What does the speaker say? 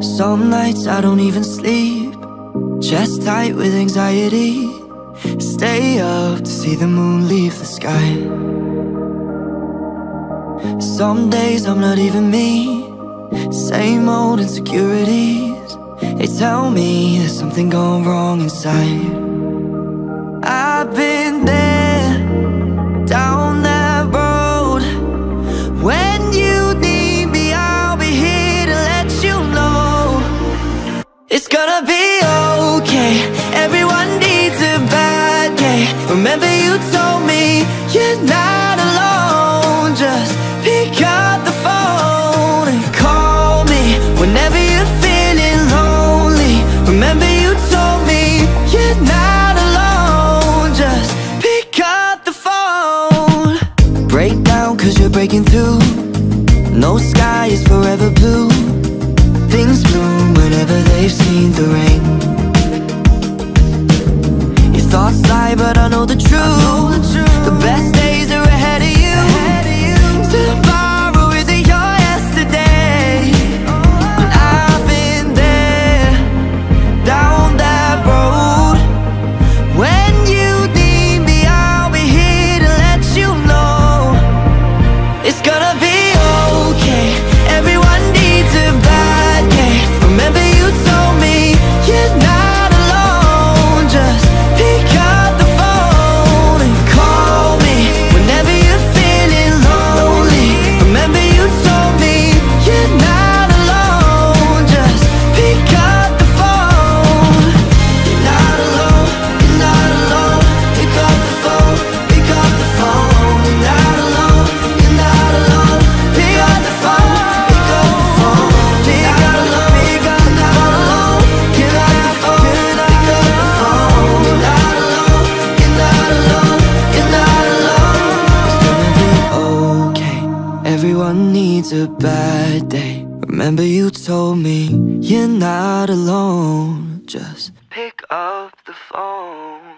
Some nights I don't even sleep. Chest tight with anxiety. Stay up to see the moon leave the sky. Some days I'm not even me. Same old insecurities. They tell me there's something going wrong inside. I've been you're breaking through. No sky is forever blue. Things bloom whenever they've seen the rain. It's a bad day. Remember you told me You're not alone. Just pick up the phone.